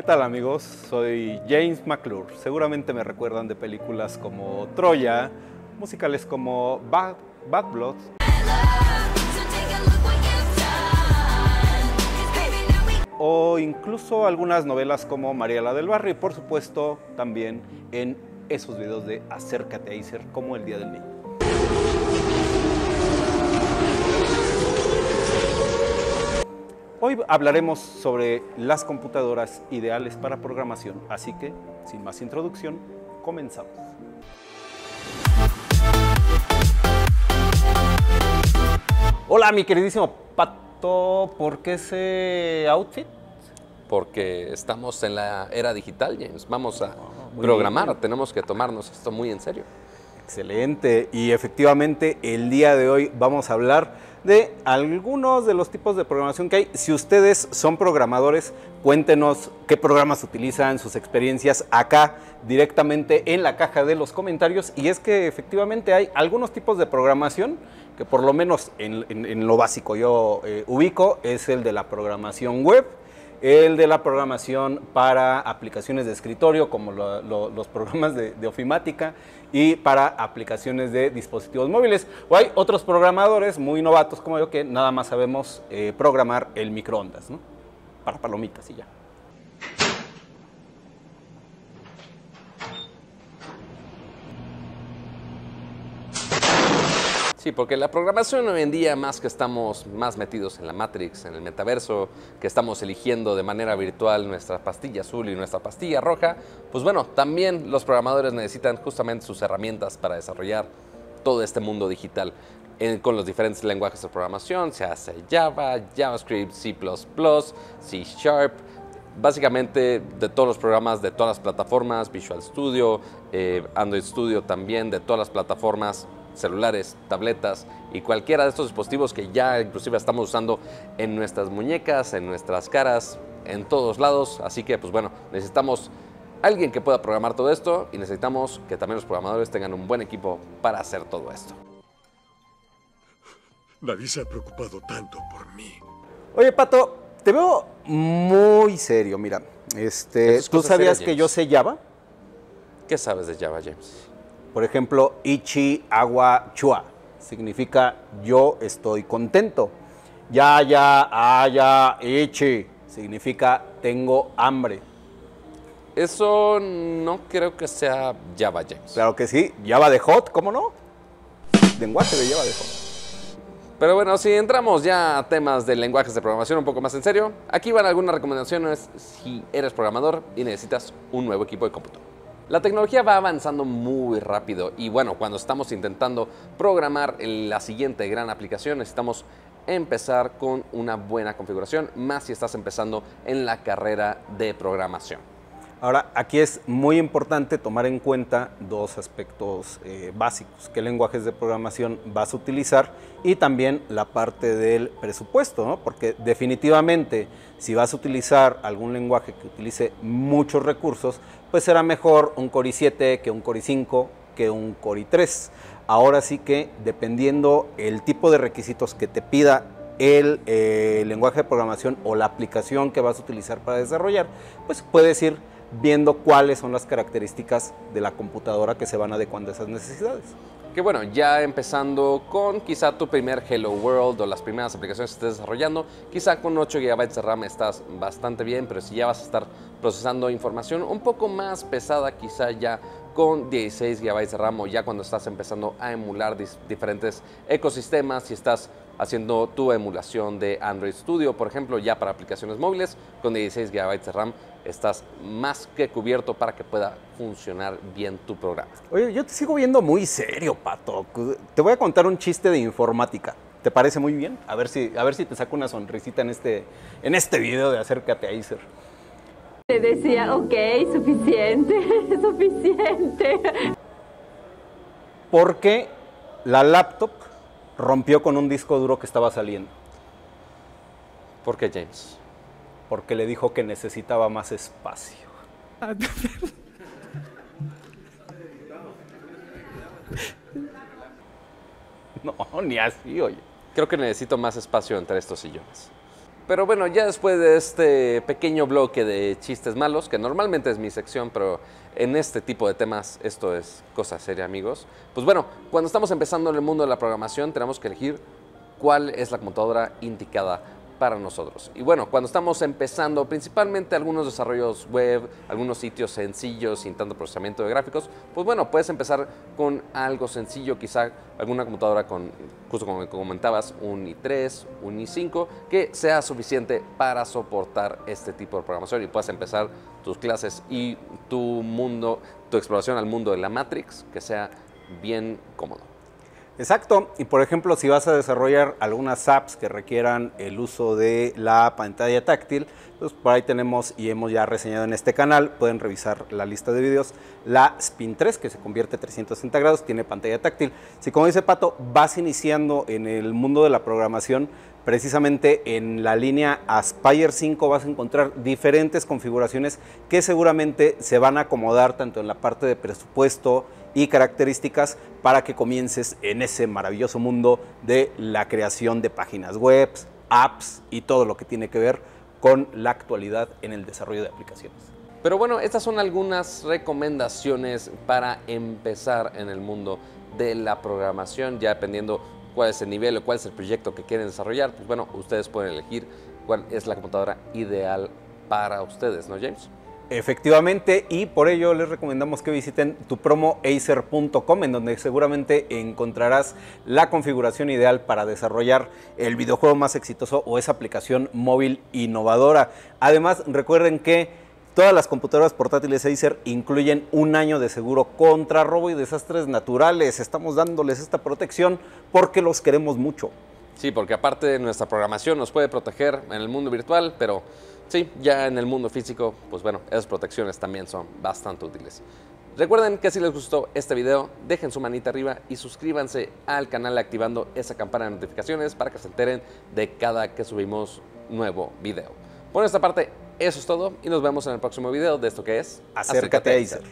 ¿Qué tal amigos? Soy James McClure. Seguramente me recuerdan de películas como Troya, musicales como Bad, Blood o incluso algunas novelas como Mariela del Barrio y por supuesto también en esos videos de Acércate a Iser como El Día del Niño. Hoy hablaremos sobre las computadoras ideales para programación, así que, sin más introducción, comenzamos. Hola, mi queridísimo Pato, ¿por qué ese outfit? Porque estamos en la era digital, James. Vamos a Ah, programar, bien. tenemos que tomarnos esto muy en serio. Excelente. Y efectivamente, el día de hoy vamos a hablar de algunos de los tipos de programación que hay. Si ustedes son programadores, cuéntenos qué programas utilizan, sus experiencias acá directamente en la caja de los comentarios. Y es que efectivamente hay algunos tipos de programación que por lo menos en, lo básico yo eh, ubico, es el de la programación web el de la programación para aplicaciones de escritorio, como lo- lo- los programas de, de ofimática, y para aplicaciones de dispositivos móviles. O hay otros programadores muy novatos como yo que nada más sabemos eh, programar el microondas, ¿no? Para palomitas y ya. Sí, porque la programación hoy en día, más que estamos más metidos en la Matrix, en el metaverso, que estamos eligiendo de manera virtual nuestra pastilla azul y nuestra pastilla roja, pues bueno, también los programadores necesitan justamente sus herramientas para desarrollar todo este mundo digital con los diferentes lenguajes de programación, se hace Java, JavaScript, C++, C Sharp, básicamente de todos los programas, de todas las plataformas, Visual Studio, eh, Android Studio también, de todas las plataformas, celulares, tabletas y cualquiera de estos dispositivos que ya inclusive estamos usando en nuestras muñecas, en nuestras caras, en todos lados. Así que, pues bueno, necesitamos alguien que pueda programar todo esto y necesitamos que también los programadores tengan un buen equipo para hacer todo esto. Nadie se ha preocupado tanto por mí. Oye, Pato, te veo muy serio, mira. Este, ¿Tú sabías que yo sé Java? ¿Qué sabes de Java, James? Por ejemplo, Ichi Agua Chua significa yo estoy contento. Ya, ya, aya, Ichi significa tengo hambre. Eso no creo que sea Java, James. Claro que sí, Java de Hot, ¿cómo no? Lenguaje de Java de Hot. Pero bueno, si entramos ya a temas de lenguajes de programación un poco más en serio, aquí van algunas recomendaciones si eres programador y necesitas un nuevo equipo de cómputo. La tecnología va avanzando muy rápido y bueno, cuando estamos intentando programar la siguiente gran aplicación necesitamos empezar con una buena configuración, más si estás empezando en la carrera de programación. Ahora, aquí es muy importante tomar en cuenta dos aspectos eh, básicos, qué lenguajes de programación vas a utilizar y también la parte del presupuesto, ¿no? porque definitivamente si vas a utilizar algún lenguaje que utilice muchos recursos, pues será mejor un Core i7 que un Core i5 que un Core i3. Ahora sí que dependiendo el tipo de requisitos que te pida el eh, lenguaje de programación o la aplicación que vas a utilizar para desarrollar, pues puedes ir viendo cuáles son las características de la computadora que se van adecuando a esas necesidades. Que bueno, ya empezando con quizá tu primer Hello World o las primeras aplicaciones que estés desarrollando, quizá con 8 GB de RAM estás bastante bien, pero si ya vas a estar procesando información un poco más pesada, quizá ya con 16 GB de RAM ya cuando estás empezando a emular diferentes ecosistemas, si estás haciendo tu emulación de Android Studio, por ejemplo, ya para aplicaciones móviles, con 16 GB de RAM estás más que cubierto para que pueda funcionar bien tu programa. Oye, yo te sigo viendo muy serio, Pato. Te voy a contar un chiste de informática. ¿Te parece muy bien? A ver si, a ver si te saco una sonrisita en este, en este video de Acércate a Acer. Le decía, ok, suficiente, suficiente. Porque la laptop rompió con un disco duro que estaba saliendo. ¿Por qué, James? Porque le dijo que necesitaba más espacio. No, ni así, oye. Creo que necesito más espacio entre estos sillones. Pero bueno, ya después de este pequeño bloque de chistes malos, que normalmente es mi sección, pero en este tipo de temas esto es cosa seria, amigos. Pues bueno, cuando estamos empezando en el mundo de la programación, tenemos que elegir cuál es la computadora indicada para nosotros. Y bueno, cuando estamos empezando, principalmente algunos desarrollos web, algunos sitios sencillos sin tanto procesamiento de gráficos, pues bueno, puedes empezar con algo sencillo, quizá alguna computadora con, justo como comentabas, un i3, un i5, que sea suficiente para soportar este tipo de programación y puedas empezar tus clases y tu mundo, tu exploración al mundo de la Matrix, que sea bien cómodo. Exacto, y por ejemplo, si vas a desarrollar algunas apps que requieran el uso de la pantalla táctil, pues por ahí tenemos y hemos ya reseñado en este canal, pueden revisar la lista de videos, la Spin 3 que se convierte a 360 grados, tiene pantalla táctil. Si como dice Pato, vas iniciando en el mundo de la programación, precisamente en la línea Aspire 5 vas a encontrar diferentes configuraciones que seguramente se van a acomodar tanto en la parte de presupuesto, y características para que comiences en ese maravilloso mundo de la creación de páginas web, apps y todo lo que tiene que ver con la actualidad en el desarrollo de aplicaciones. Pero bueno, estas son algunas recomendaciones para empezar en el mundo de la programación, ya dependiendo cuál es el nivel o cuál es el proyecto que quieren desarrollar, pues bueno, ustedes pueden elegir cuál es la computadora ideal para ustedes, ¿no, James? Efectivamente, y por ello les recomendamos que visiten tu promo acer.com, en donde seguramente encontrarás la configuración ideal para desarrollar el videojuego más exitoso o esa aplicación móvil innovadora. Además, recuerden que todas las computadoras portátiles Acer incluyen un año de seguro contra robo y desastres naturales. Estamos dándoles esta protección porque los queremos mucho. Sí, porque aparte de nuestra programación nos puede proteger en el mundo virtual, pero Sí, ya en el mundo físico, pues bueno, esas protecciones también son bastante útiles. Recuerden que si les gustó este video, dejen su manita arriba y suscríbanse al canal activando esa campana de notificaciones para que se enteren de cada que subimos nuevo video. Por esta parte, eso es todo y nos vemos en el próximo video de esto que es Acércate, a Acer.